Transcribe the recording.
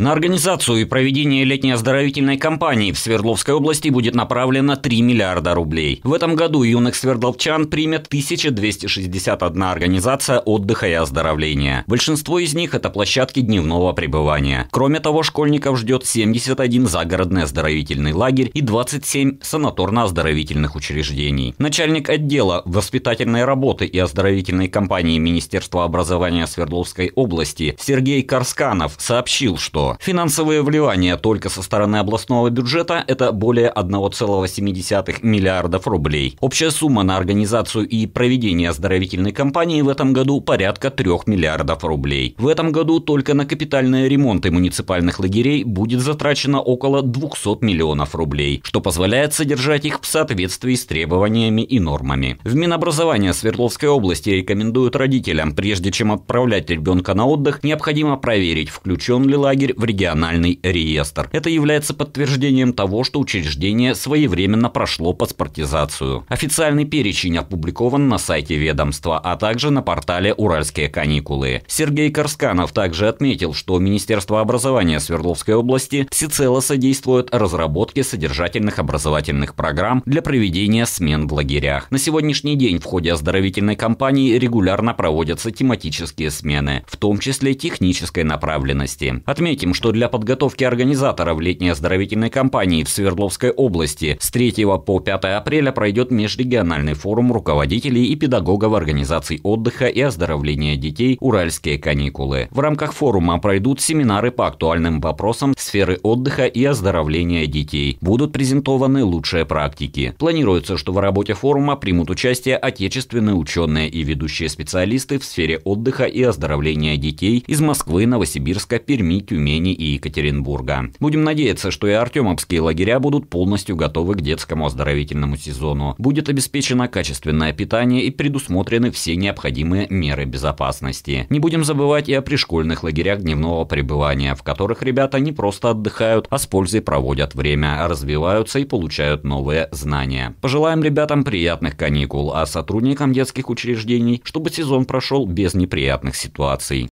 На организацию и проведение летней оздоровительной кампании в Свердловской области будет направлено 3 миллиарда рублей. В этом году юных свердловчан примет 1261 организация отдыха и оздоровления. Большинство из них – это площадки дневного пребывания. Кроме того, школьников ждет 71 загородный оздоровительный лагерь и 27 санаторно-оздоровительных учреждений. Начальник отдела воспитательной работы и оздоровительной кампании Министерства образования Свердловской области Сергей Карсканов сообщил, что финансовые вливания только со стороны областного бюджета – это более 1,7 миллиардов рублей. Общая сумма на организацию и проведение оздоровительной кампании в этом году порядка 3 миллиардов рублей. В этом году только на капитальные ремонты муниципальных лагерей будет затрачено около 200 миллионов рублей, что позволяет содержать их в соответствии с требованиями и нормами. В Минобразования Свердловской области рекомендуют родителям, прежде чем отправлять ребенка на отдых, необходимо проверить, включен ли лагерь в региональный реестр. Это является подтверждением того, что учреждение своевременно прошло паспортизацию. Официальный перечень опубликован на сайте ведомства, а также на портале «Уральские каникулы». Сергей Корсканов также отметил, что Министерство образования Свердловской области всецело содействует разработке содержательных образовательных программ для проведения смен в лагерях. На сегодняшний день в ходе оздоровительной кампании регулярно проводятся тематические смены, в том числе технической направленности. Отметим, что для подготовки организаторов летней оздоровительной кампании в Свердловской области с 3 по 5 апреля пройдет межрегиональный форум руководителей и педагогов организаций отдыха и оздоровления детей «Уральские каникулы». В рамках форума пройдут семинары по актуальным вопросам сферы отдыха и оздоровления детей. Будут презентованы лучшие практики. Планируется, что в работе форума примут участие отечественные ученые и ведущие специалисты в сфере отдыха и оздоровления детей из Москвы, Новосибирска, Перми, Тюмени и Екатеринбурга. Будем надеяться, что и артемовские лагеря будут полностью готовы к детскому оздоровительному сезону. Будет обеспечено качественное питание и предусмотрены все необходимые меры безопасности. Не будем забывать и о пришкольных лагерях дневного пребывания, в которых ребята не просто отдыхают, а с пользой проводят время, развиваются и получают новые знания. Пожелаем ребятам приятных каникул, а сотрудникам детских учреждений, чтобы сезон прошел без неприятных ситуаций.